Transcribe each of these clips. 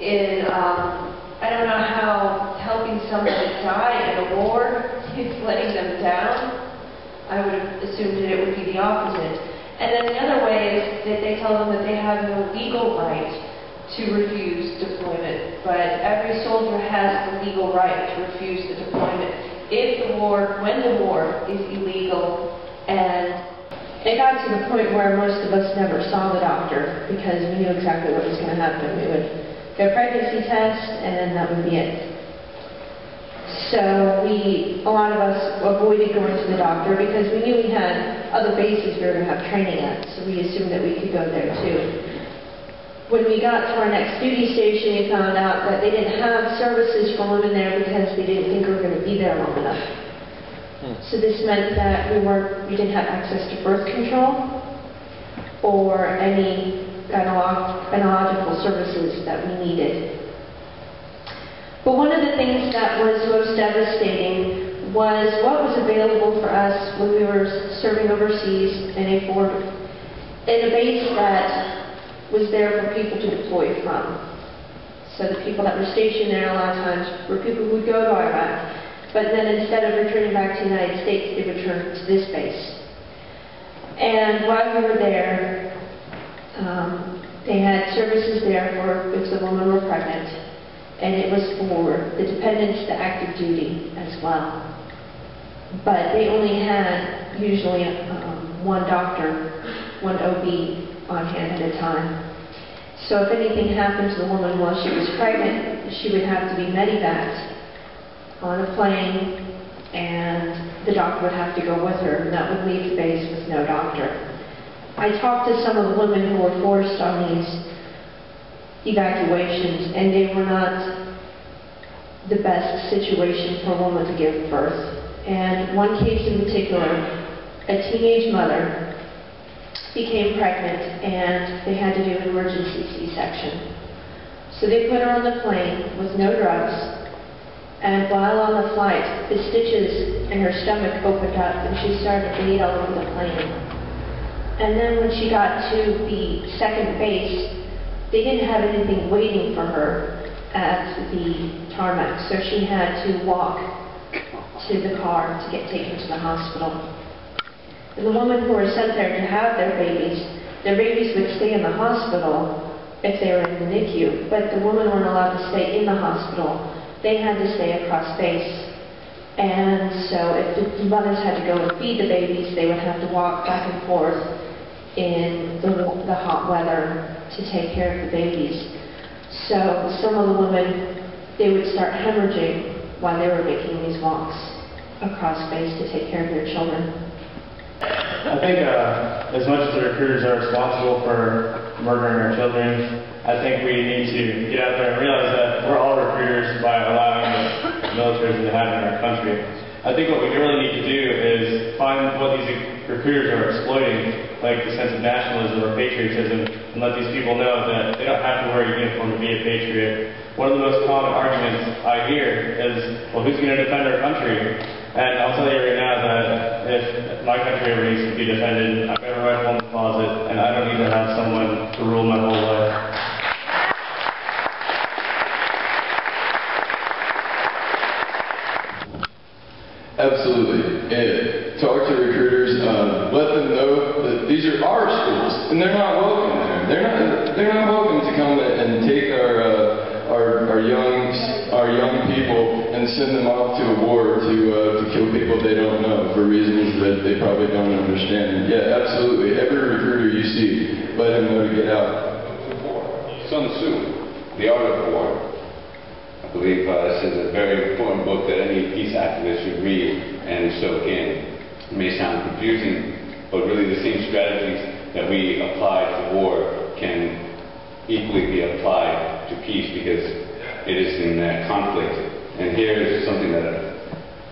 in, um, I don't know how helping someone die in a war is letting them down. I would have assumed that it would be the opposite. And then the other way is that they tell them that they have no legal right to refuse deployment, but every soldier has the legal right to refuse the deployment if the war, when the war is illegal and It got to the point where most of us never saw the doctor because we knew exactly what was going to happen. We would a pregnancy test and then that would be it. So we, a lot of us avoided going to the doctor because we knew we had other bases we were going to have training at, so we assumed that we could go there too. When we got to our next duty station, we found out that they didn't have services for women there because they didn't think we were going to be there long enough. Hmm. So this meant that we weren't, we didn't have access to birth control or any gynecological services that we needed. But one of the things that was most devastating was what was available for us when we were serving overseas in a Ford, in a base that was there for people to deploy from. So the people that were stationed there a lot of times were people who would go to Iraq, but then instead of returning back to the United States, they returned to this base. And while we were there, um, they had services there for if the women were pregnant, and it was for the dependents to active duty as well. But they only had usually um, one doctor, one OB on hand at a time. So if anything happened to the woman while she was pregnant, she would have to be medevaced on a plane, and the doctor would have to go with her, and that would leave the base with no doctor. I talked to some of the women who were forced on these evacuations, and they were not the best situation for a woman to give birth. And one case in particular, a teenage mother became pregnant, and they had to do an emergency C-section. So they put her on the plane with no drugs, and while on the flight, the stitches in her stomach opened up and she started to bleed all over the plane. And then when she got to the second base, they didn't have anything waiting for her at the tarmac, so she had to walk to the car to get taken to the hospital. And the women who were sent there to have their babies, their babies would stay in the hospital if they were in the NICU, but the women weren't allowed to stay in the hospital they had to stay across base. And so if the mothers had to go and feed the babies, they would have to walk back and forth in the, the hot weather to take care of the babies. So some of the women, they would start hemorrhaging while they were making these walks across space to take care of their children. I think uh, as much as the recruiters are responsible for murdering our children, I think we need to get out there and realize that we're all recruiters by allowing the military to have in our country. I think what we really need to do is find what these recruiters are exploiting, like the sense of nationalism or patriotism, and let these people know that they don't have to wear a uniform to be a patriot. One of the most common arguments I hear is, well, who's going to defend our country? And I'll tell you right now that if my country ever needs to be defended, I've got a rifle in the closet, and I don't need to have someone to rule my whole life. Absolutely. And talk to recruiters. Uh, let them know that these are our schools, and they're not welcome there. They're not. They're not welcome to come and take our uh, our our young our young people and send them off to a war to uh, to kill people they don't know for reasons that they probably don't understand. Yeah, absolutely. Every recruiter you see, let them know to get out. Sun Tzu, The Art of War. I believe uh, this is a very important book that any peace activist should read and so again, It may sound confusing, but really the same strategies that we apply to war can equally be applied to peace because it is in uh, conflict. And here is something that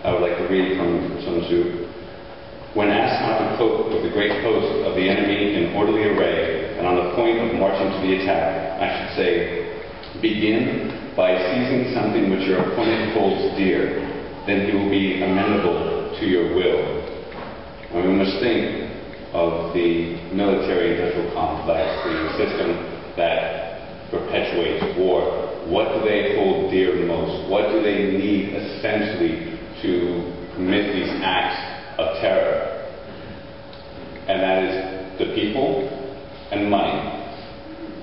I would like to read from Sun Tzu. When asked how to cope with the great host of the enemy in orderly array and on the point of marching to the attack, I should say, begin by seizing something which your opponent holds dear, then he will be amenable to your will. And we must think of the military industrial complex, the system that perpetuates war. What do they hold dear most? What do they need essentially to commit these acts of terror? And that is the people and money.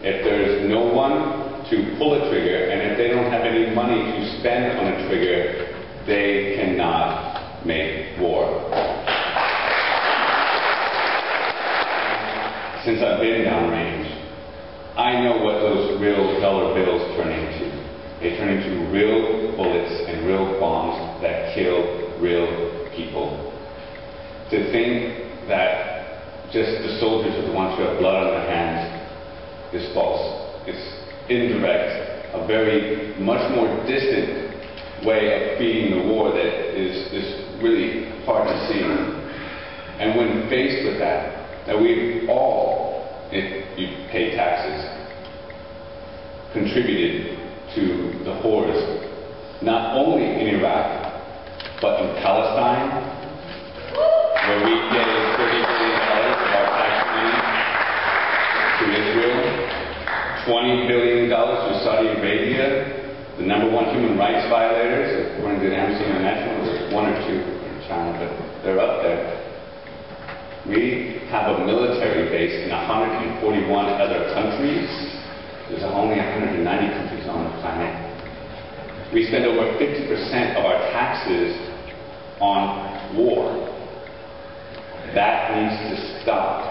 If there is no one to pull a trigger, and if they don't have any money to spend on a trigger, they cannot make war. Since I've been downrange, I know real dollar bills turn into. They turn into real bullets and real bombs that kill real people. To think that just the soldiers are the ones who have blood on their hands is false. It's indirect, a very much more distant way of feeding the war that is, is really hard to see. And when faced with that, that we all, if you pay taxes, contributed to the horrors, not only in Iraq, but in Palestine, where we gave $30 billion of our tax money to Israel, $20 billion to Saudi Arabia, the number one human rights violators, according to Amnesty International, there's one or two in China, but they're up there. We have a military base in 141 other countries. There's only 190 countries on the planet. We spend over 50% of our taxes on war. That needs to stop.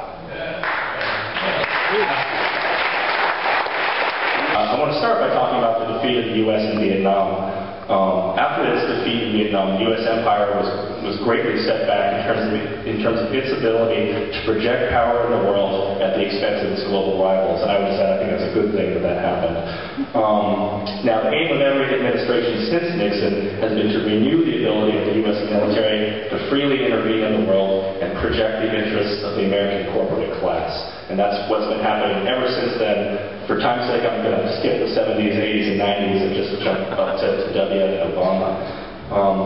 Uh, I want to start by talking about the defeat of the U.S. in Vietnam. Um, after its defeat in Vietnam, the U.S. empire was, was greatly set back in terms, of, in terms of its ability to project power in the world at the expense of its global rivals. And I would say I think that's a good thing that that happened. Um, now, the aim of every administration since Nixon has been to renew the ability of the U.S. military to freely intervene in the world and project the interests of the American corporate class. And that's what's been happening ever since then. For time's sake, I'm going to skip the 70s, 80s, and 90s and just jump up to, to W and Obama. Um,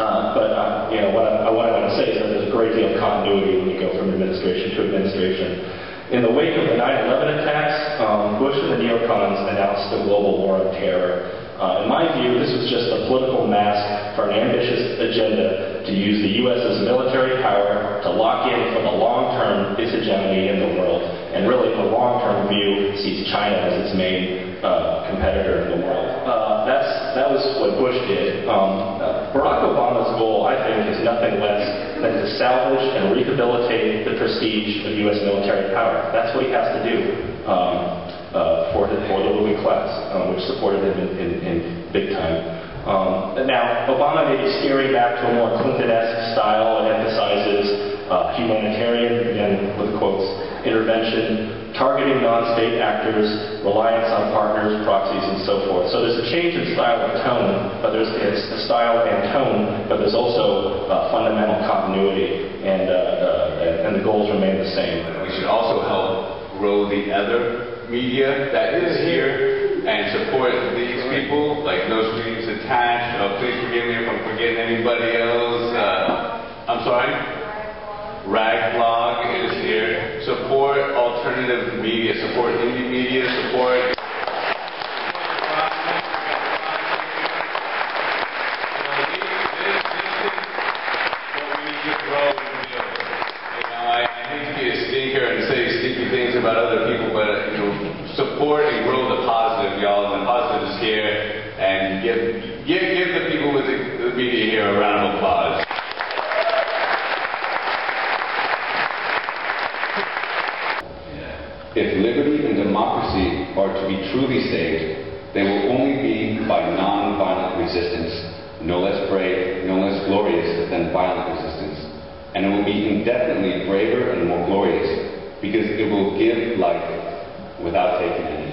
uh, but uh, you know what I, what I want to say is that there's a great deal of continuity when you go from administration to administration. In the wake of the 9/11 attacks, um, Bush and the neocons announced the global war on terror. Uh, in my view, this was just a political mask for an ambitious agenda to use the U.S.'s military power to lock in for the long term its hegemony in the world. And really, the long term view sees China as its main uh, competitor in the world. Uh, that's, that was what Bush did. Um, Barack Obama's goal, I think, is nothing less than to salvage and rehabilitate the prestige of U.S. military power. That's what he has to do. Um, uh, for, the, ruling class, um, which supported him in, in, in big time. Um, now, Obama may be steering back to a more Clinton-esque style and emphasizes uh, humanitarian, again with quotes, intervention, targeting non-state actors, reliance on partners, proxies, and so forth. So there's a change in style and tone, but there's it's a style and tone, but there's also uh, fundamental continuity, and, uh, uh, and the goals remain the same. We should also help grow the other media that is here and support these people, like No Strings Attached. Uh, please forgive me if I'm forgetting anybody else. Uh, I'm sorry? Rag Blog is here. Support alternative media, support indie media, support. about other people, but you know, grow the positive, y'all. And the positive is here, and give give give the people with the, the media here a round of applause. If liberty and democracy are to be truly saved, they will only be by non-violent resistance, no less brave, no less glorious than violent resistance. And it will be indefinitely braver and more glorious because it will give life without taking any.